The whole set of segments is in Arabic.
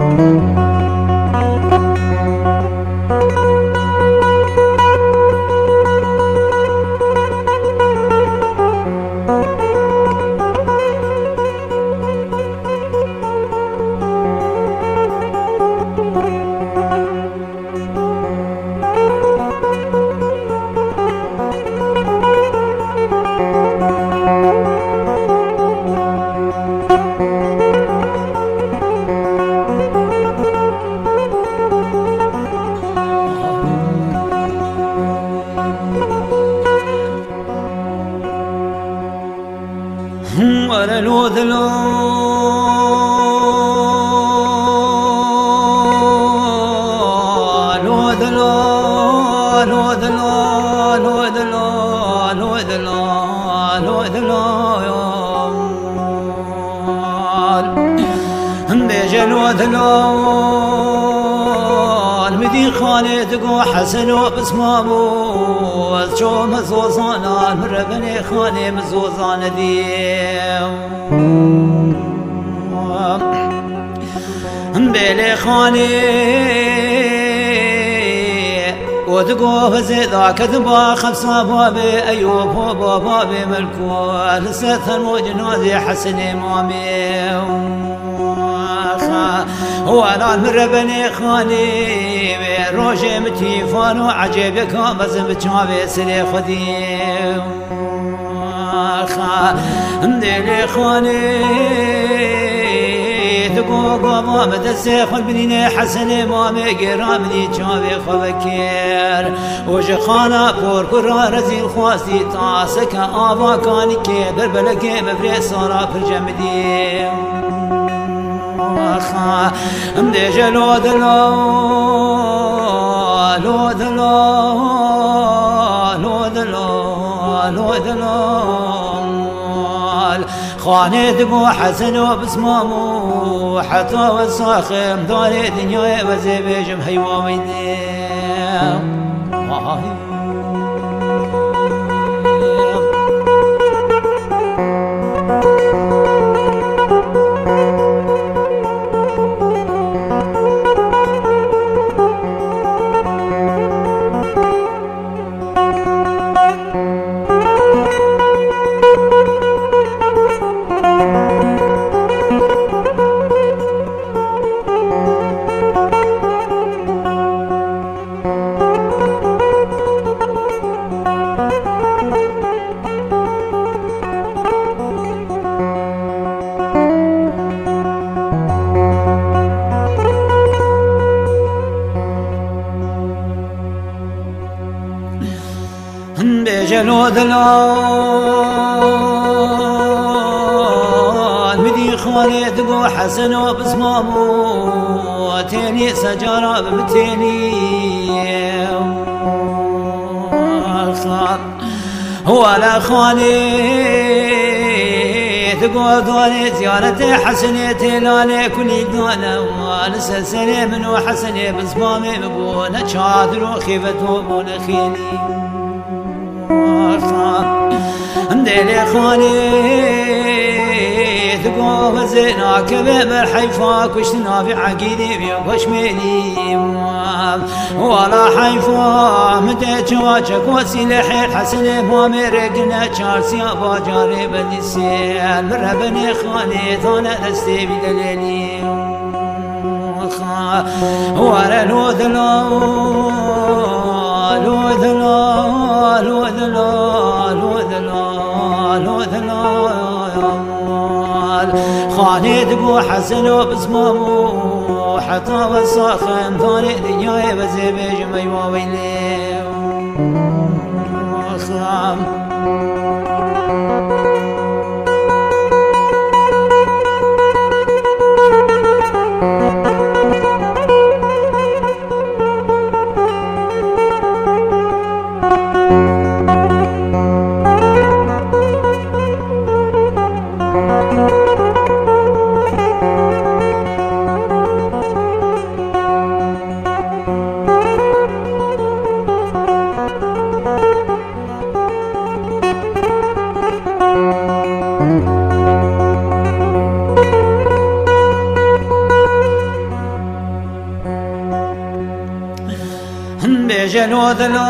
ولا لوذ مدي خالي تقو حسن وبسمامو شو مزوزان مربني خالي مزوزان ديو بيلي خالي وتقو فزيدا كذبا خمسة بابي أيوب بابي ملكو لسة وجنازي حسن إمامي وأنا المربني خاني روجي متيفان وعجيبك بزم بتشافي سلي خدي خا مدلي خاني تقو قوما مدسي خل بنيني حسن مامي قرامني تشافي خبكير وش خانا بور كرا رزيل خواسي تاسك آبا كاني كي بربلكي مفري صارا فرجمدي خا مدي جلو دلو لو دلو لو دلو لو دلو. خاني دبو حسن وبسمامو حتى وساخم داري دنيا وزي بيجم هيوا ويدي بجلو ذلال مدي خالي تقو حسن وبسمامو تاني سجارة بمتيني. هو لا خالي تقو دوني زيارة حسنة لالي كل دونة وانسى سنة من وحسنة بسمامي بقونا شادر وخيفة وبونا خيني ديلي خاني ثقوف زينا كبيب الحيفا كشتنا في عقيدي بيوكش ميني ولا حيفا جواجك وسيلحي حسن ما مرقنا شارسي ابا جاري بدي سيل مرهبني خاني ثانا دستي بدليلي ورا لو ذلو لو لو ذلو خالد بو حسن وبسمامو حتى وصاخن ثاني دنيا بزي بجمي وويلي خام. دجل وذلال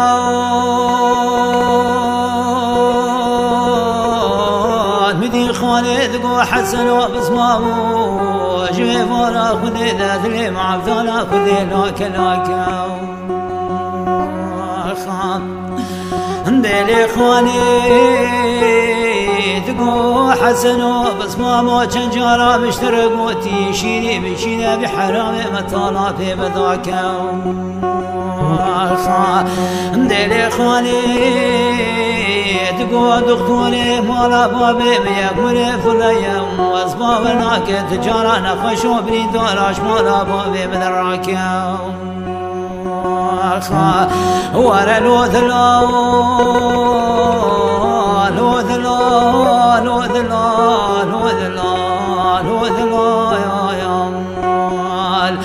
مدي خالد قو حسن وبصمامو جيب ورا خذي ذات لي مع فضلا خذي لاك لاك خان. ديلي خواني. تقو حسن بس ما مو جارا مشترق موتي شيني بشينا بحرام مطالا في بذاك ديلي خواني تقو دكتوري مالا بابي بيقمر فليا واسباب ناك تجارا نخشو بريد وراش مالا بابي بدراك ورا لو لو ذلال وذلال وذلال وذلال يا يمال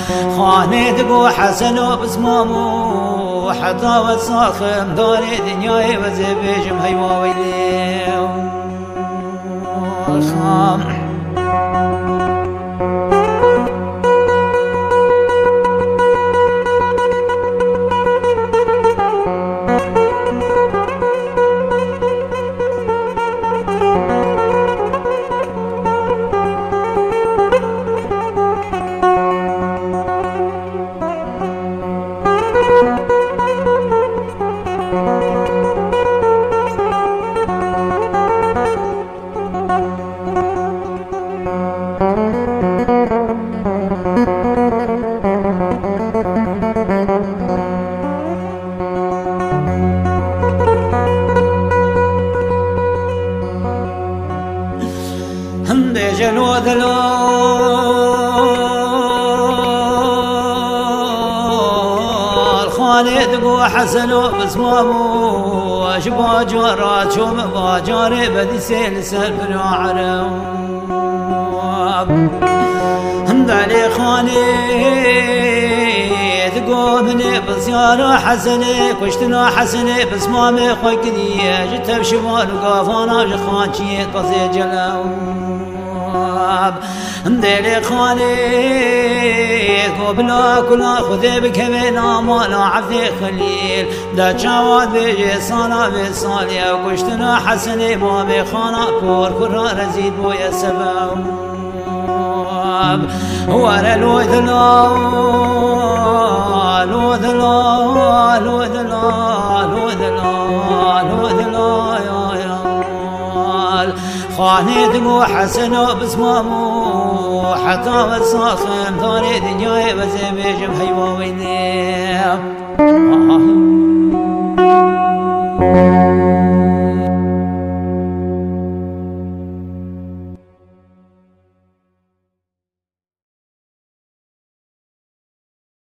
حسن دنياي وزبيجم هيوا ويلي خام. خالد بو حسن بسمامو اشبا جورات شوم باجاري بدي سيل سلف عرب هندالي خالد قومني بزيارة حسني كشتنا حسني بسمامي خوي كدية جت بشمال وقافانا بخانشي قصي جلاو ديلي خالي قبلا كلا خذي بكمينا مالا عبدي خليل. دا شواد بيجي صانا بصاليا وكشتنا حسني بابي خانا كور كرا رزيد بويا سبب. ورا الوذلال وذلال وذلال وذلال يا خاني دمو حسن بسمامو حتى وصاخم ثاني دنياي بزي بيجم حيوا ويني